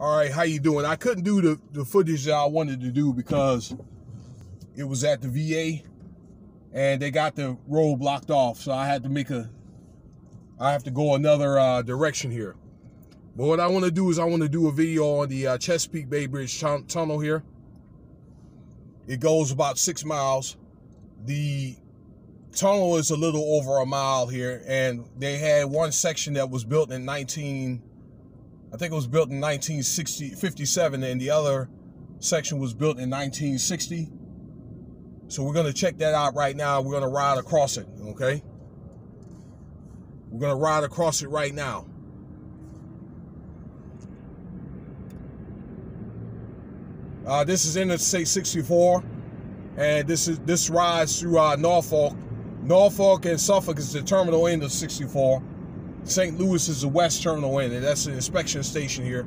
All right, how you doing? I couldn't do the, the footage that I wanted to do because it was at the VA and they got the road blocked off. So I had to make a, I have to go another uh, direction here. But what I want to do is I want to do a video on the uh, Chesapeake Bay Bridge tun tunnel here. It goes about six miles. The tunnel is a little over a mile here and they had one section that was built in 19 I think it was built in 1957 and the other section was built in 1960. So we're going to check that out right now. We're going to ride across it, okay? We're going to ride across it right now. Uh, this is Interstate 64, and this is this rides through uh, Norfolk. Norfolk and Suffolk is the terminal end of 64. St. Louis is the west terminal end, and that's an inspection station here.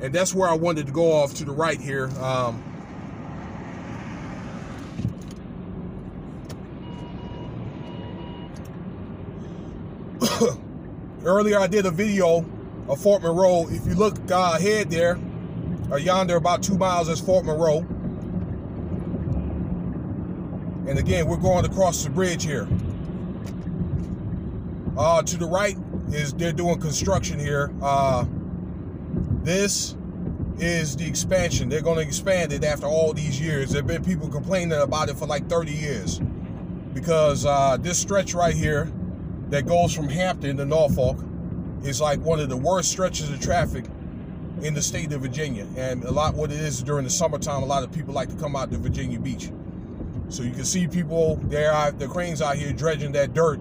And that's where I wanted to go off to the right here. Um, earlier I did a video of Fort Monroe. If you look uh, ahead there, or yonder about two miles is Fort Monroe. And again, we're going across the bridge here. Uh, to the right is they're doing construction here. Uh, this is the expansion. They're going to expand it after all these years. There have been people complaining about it for like 30 years because uh, this stretch right here that goes from Hampton to Norfolk is like one of the worst stretches of traffic in the state of Virginia. And a lot what it is during the summertime, a lot of people like to come out to Virginia Beach. So you can see people there, the cranes out here dredging that dirt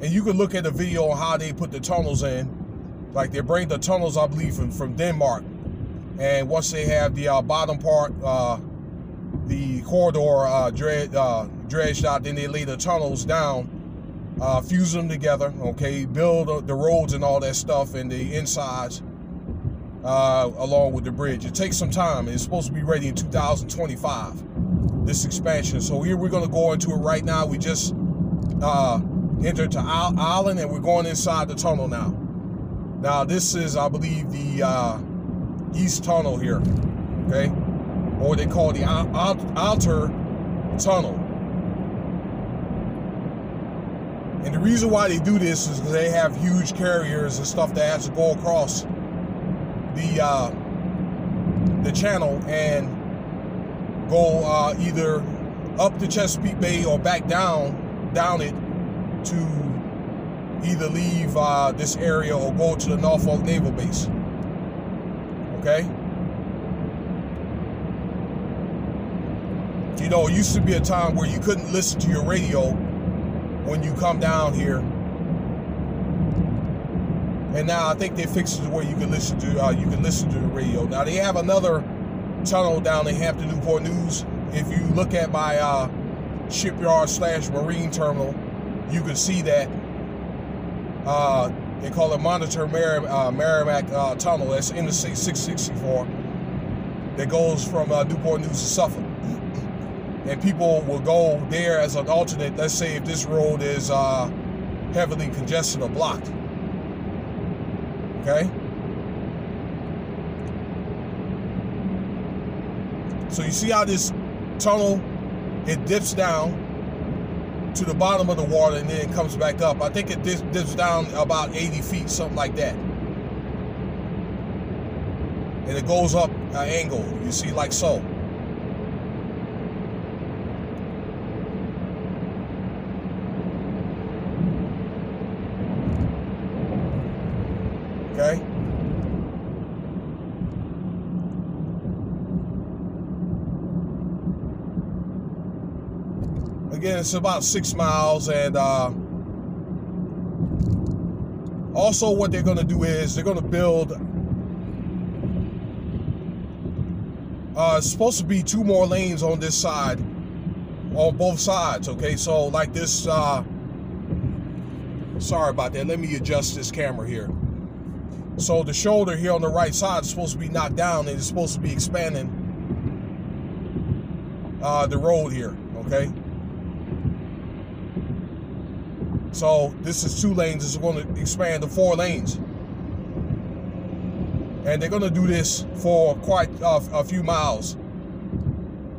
and you can look at the video on how they put the tunnels in. Like they bring the tunnels, I believe, from, from Denmark. And once they have the uh, bottom part, uh, the corridor uh, uh, dredged out, then they lay the tunnels down, uh, fuse them together, okay, build the roads and all that stuff and the insides uh, along with the bridge. It takes some time. It's supposed to be ready in 2025, this expansion. So here we're going to go into it right now. We just uh, entered to Island and we're going inside the tunnel now. Now this is, I believe, the uh, East Tunnel here, okay? Or they call the Outer Tunnel. And the reason why they do this is because they have huge carriers and stuff that has to go across the uh, the channel and go uh, either up the Chesapeake Bay or back down down it to either leave uh, this area or go to the Norfolk Naval Base. Okay? You know, it used to be a time where you couldn't listen to your radio when you come down here. And now I think they fixed it where you can listen to uh, you can listen to the radio. Now they have another tunnel down in Hampton Newport News. If you look at my uh, shipyard slash marine terminal, you can see that uh, they call it Monitor Mer uh, Merrimac uh, Tunnel. That's Interstate 664 that goes from uh, Newport News to Suffolk. And people will go there as an alternate. Let's say if this road is uh, heavily congested or blocked. Okay? So you see how this tunnel, it dips down to the bottom of the water and then comes back up. I think it dips down about 80 feet, something like that. And it goes up an angle, you see, like so. Okay? It's about six miles, and uh, also what they're going to do is they're going to build. Uh, it's supposed to be two more lanes on this side, on both sides. Okay, so like this. Uh, sorry about that. Let me adjust this camera here. So the shoulder here on the right side is supposed to be knocked down, and it's supposed to be expanding uh, the road here. Okay. So this is two lanes. Is going to expand to four lanes. And they're gonna do this for quite uh, a few miles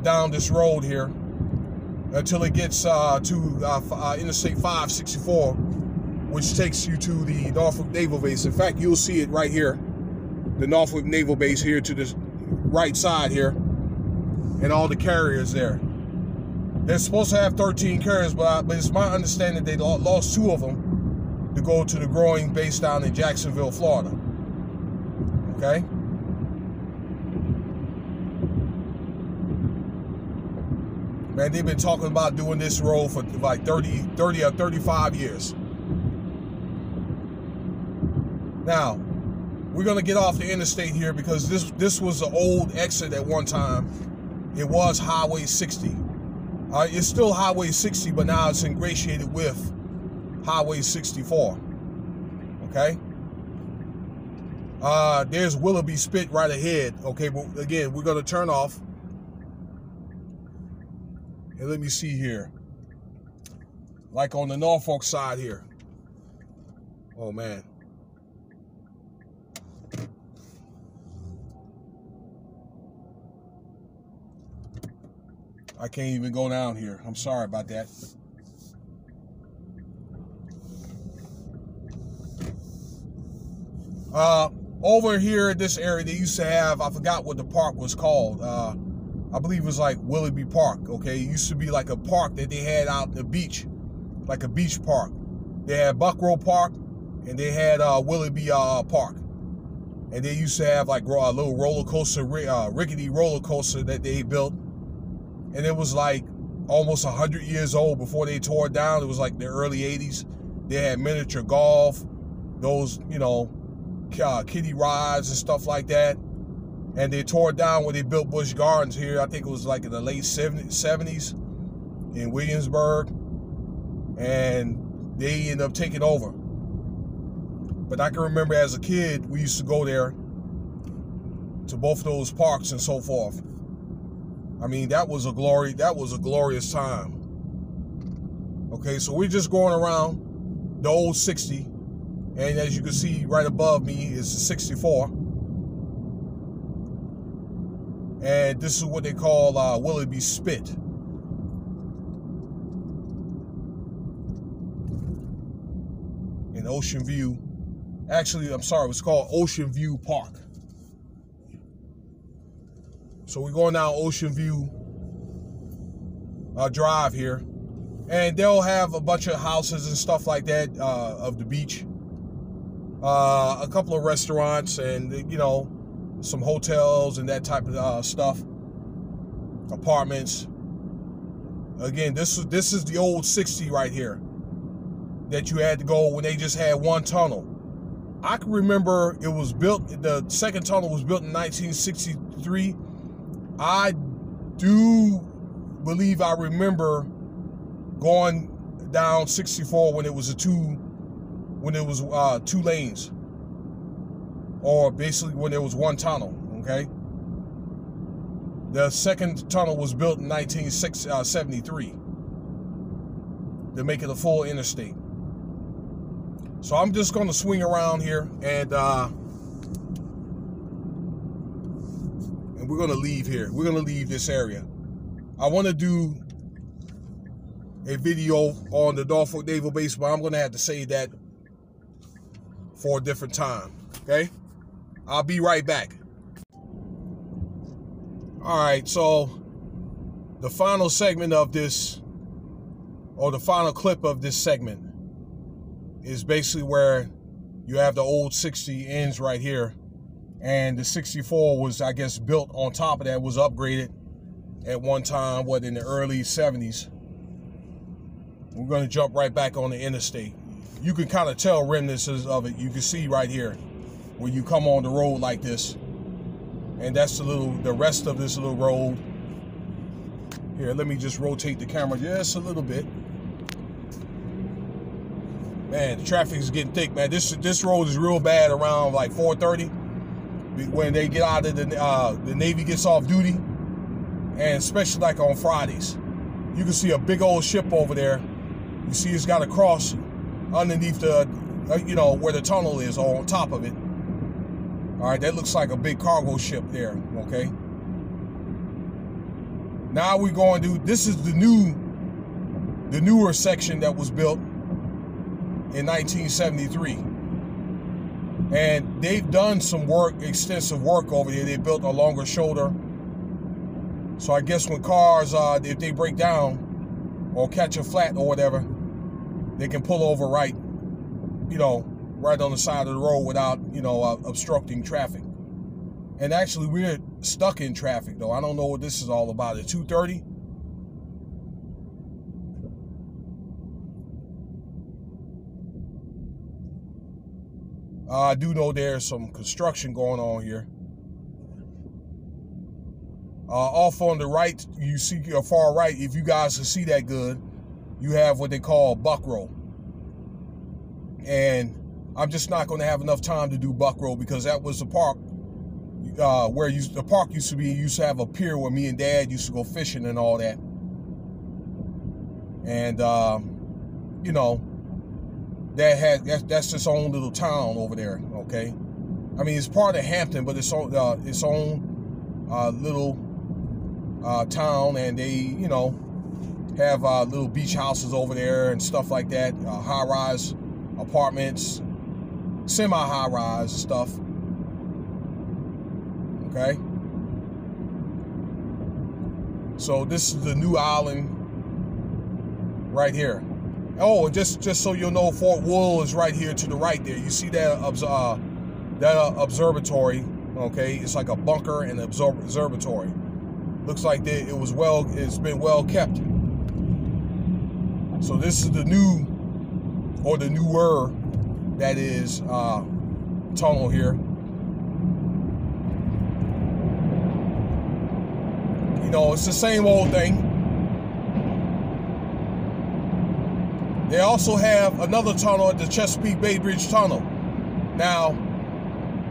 down this road here until it gets uh, to uh, uh Interstate 564, which takes you to the Norfolk Naval Base. In fact, you'll see it right here, the Norfolk Naval Base here to the right side here, and all the carriers there. They're supposed to have 13 carriers, but, but it's my understanding they lost two of them to go to the growing base down in Jacksonville, Florida. Okay? Man, they've been talking about doing this road for like 30, 30 or 35 years. Now, we're gonna get off the interstate here because this this was an old exit at one time. It was Highway 60. Uh, it's still Highway 60, but now it's ingratiated with Highway 64. Okay. Uh, there's Willoughby Spit right ahead. Okay, but again, we're gonna turn off and let me see here. Like on the Norfolk side here. Oh man. I can't even go down here. I'm sorry about that. Uh, over here this area, they used to have, I forgot what the park was called. Uh, I believe it was like Willoughby Park, okay? It used to be like a park that they had out the beach, like a beach park. They had Buckroe Park and they had uh, Willoughby uh, Park. And they used to have like a little roller coaster, uh, rickety roller coaster that they built. And it was like almost 100 years old before they tore it down. It was like the early 80s. They had miniature golf, those, you know, uh, kiddie rides and stuff like that and they tore it down when they built Busch Gardens here. I think it was like in the late 70s in Williamsburg, and they ended up taking over. But I can remember as a kid, we used to go there to both those parks and so forth. I mean, that was a glory. That was a glorious time. Okay, so we're just going around the old 60, and as you can see right above me is the 64. and this is what they call uh, Willoughby Spit. In Ocean View, actually, I'm sorry, it's called Ocean View Park. So we're going down Ocean View uh, Drive here, and they'll have a bunch of houses and stuff like that uh, of the beach. Uh, a couple of restaurants, and you know, some hotels and that type of uh, stuff, apartments. Again, this this is the old 60 right here that you had to go when they just had one tunnel. I can remember it was built, the second tunnel was built in 1963. I do believe I remember going down 64 when it was a two, when it was uh, two lanes or basically when there was one tunnel, okay? The second tunnel was built in 1973 uh, to make it a full interstate. So I'm just going to swing around here and uh, and we're to leave here. We're to leave this area. I want to do a video on the Norfolk Naval Base, but I'm to have to say that for a different time. Okay? I'll be right back. All right, so the final segment of this, or the final clip of this segment, is basically where you have the old 60 ends right here. And the 64 was, I guess, built on top of that, was upgraded at one time, what, in the early 70s. We're going to jump right back on the interstate. You can kind of tell remnants of it. You can see right here when you come on the road like this. And that's the little, the rest of this little road. Here, let me just rotate the camera just a little bit. Man, the traffic is getting thick, man. This this road is real bad around like 4:30 when they get out of the uh, the Navy gets off duty, and especially like on Fridays, you can see a big old ship over there. You see, it's got a cross underneath the, uh, you know, where the tunnel is, or on top of it All right, that looks like a big cargo ship there, okay? Now we're going to, this is the new, the newer section that was built in 1973. And they've done some work, extensive work over there. They built a longer shoulder. So I guess when cars, uh, if they break down or catch a flat or whatever, they can pull over right, you know, right on the side of the road without, you know, uh, obstructing traffic. And actually, we're stuck in traffic, though. I don't know what this is all about. At 2.30? Uh, I do know there's some construction going on here. Uh, off on the right, you see your far right, if you guys can see that good, you have what they call Buckroe. And I'm just not going to have enough time to do Buckroe because that was the park uh, where you, the park used to be. Used to have a pier where me and Dad used to go fishing and all that. And um, you know, that had that's, that's its own little town over there. Okay, I mean it's part of Hampton, but it's uh, its own uh, little uh, town, and they you know have uh, little beach houses over there and stuff like that, uh, high rise apartments, semi high rise stuff. Okay. So this is the new island right here. Oh, just just so you'll know, Fort Wool is right here to the right there. You see that uh, that uh, observatory? Okay, it's like a bunker and observatory. Looks like they, it was well. It's been well kept. So this is the new, or the newer, that is uh, tunnel here. You know, it's the same old thing. They also have another tunnel at the Chesapeake Bay Bridge Tunnel. Now,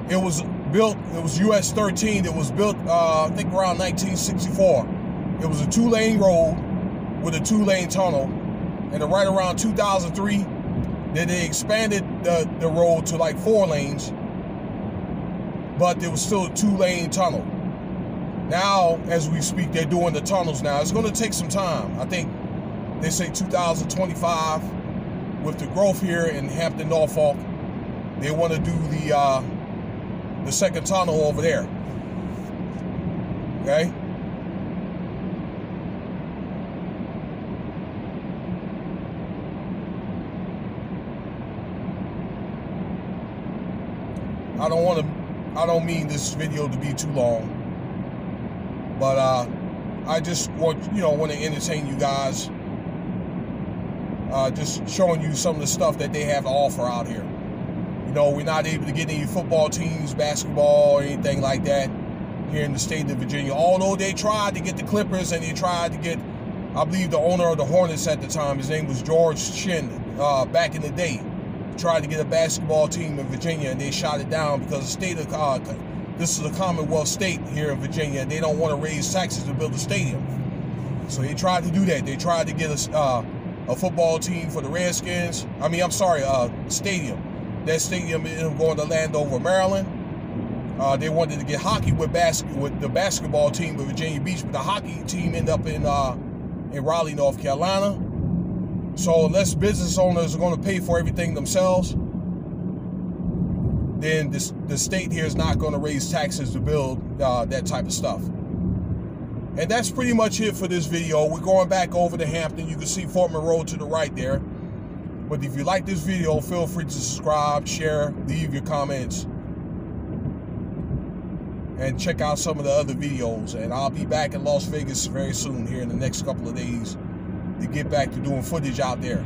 it was built, it was US 13. It was built, uh, I think, around 1964. It was a two lane road with a two lane tunnel. And right around 2003, then they expanded the, the road to like four lanes, but there was still a two lane tunnel. Now, as we speak, they're doing the tunnels now. It's going to take some time. I think they say 2025 with the growth here in Hampton, Norfolk. They want to do the uh, the second tunnel over there. Okay. I don't want to, I don't mean this video to be too long, but uh, I just want, you know, want to entertain you guys. Uh, just showing you some of the stuff that they have to offer out here. You know, we're not able to get any football teams, basketball, or anything like that here in the state of Virginia. Although they tried to get the Clippers and they tried to get, I believe the owner of the Hornets at the time, his name was George Shinn, uh, back in the day tried to get a basketball team in Virginia and they shot it down because the state of uh, this is a Commonwealth state here in Virginia they don't want to raise taxes to build a stadium. So they tried to do that. They tried to get a, uh, a football team for the Redskins. I mean, I'm sorry, uh, stadium. That stadium is going to Landover, Maryland. Uh, they wanted to get hockey with basket with the basketball team with Virginia Beach, but the hockey team ended up in uh, in Raleigh, North Carolina. So unless business owners are going to pay for everything themselves, then this, the state here is not going to raise taxes to build uh, that type of stuff. And that's pretty much it for this video. We're going back over to Hampton. You can see Fort Monroe to the right there. But if you like this video, feel free to subscribe, share, leave your comments, and check out some of the other videos. And I'll be back in Las Vegas very soon here in the next couple of days to get back to doing footage out there.